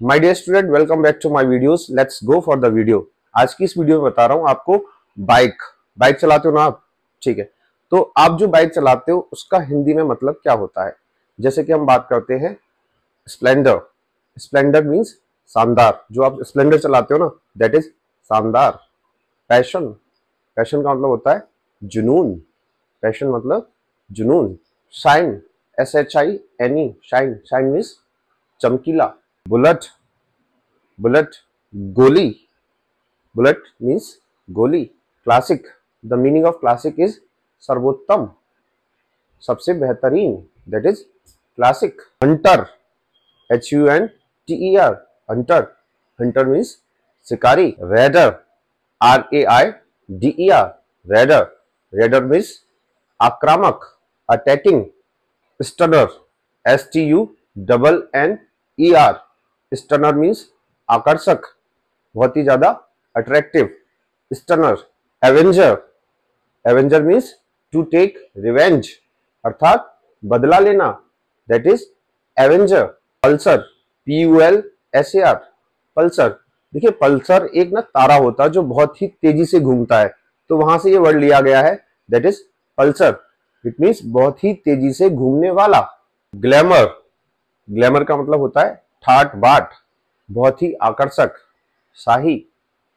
My dear student welcome back to my videos let's go for the video आज की इस video में बता रहा हूँ आपको बाइक बाइक चलाते हो ना आप? ठीक है। तो आप जो बाइक चलाते हो, उसका हिंदी में मतलब क्या होता है? जैसे कि हम बात करते हैं स्प्लेंडर स्प्लेंडर मीन्स शानदार। जो आप स्प्लेंडर चलाते हो ना दैट इज़ शानदार। पैशन पैशन का मतलब होता है जुनून। पैशन मतलब जुनून। Shine S H I N shine shine means चमकीला। बुलेट बुलेट, गोली। बुलेट मीन्स गोली। Classic the meaning of classic is सर्वोत्तम, सबसे बेहतरीन। That is classic hunter H U N T R hunter hunter means शिकारी। Raider R A I D R raider raider means आक्रामक attacking stunner S T U double N E R stunner means आकर्षक, बहुत ही ज़्यादा attractive stunner avenger avenger means to take revenge अर्थात बदला लेना. That is avenger pulsar P U L S A R pulsar देखिए Pulsar एक ना तारा होता है जो बहुत ही तेज़ी से घूमता है। तो वहाँ से ये वर्ड लिया गया है that is pulsar it means बहुत ही तेज़ी से घूमने वाला. ग्लैमर ग्लैमर का मतलब होता है ठाट बाट, बहुत ही आकर्षक, शाही,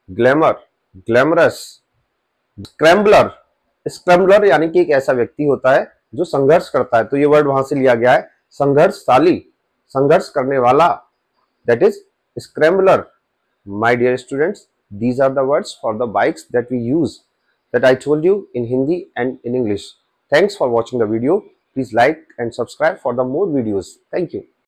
ग्लैमर, ग्लैमरस, स्क्रैम्बलर। स्क्रैम्बलर यानी कि एक ऐसा व्यक्ति होता है जो संघर्ष करता है। तो ये वर्ड वहाँ से लिया गया है, संघर्षशाली। संघर्ष करने वाला that is scrambler my dear students these are the for the bikes that we use that I told you in Hindi and in English thanks for watching the video please like and subscribe for the more videos thank you